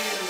you.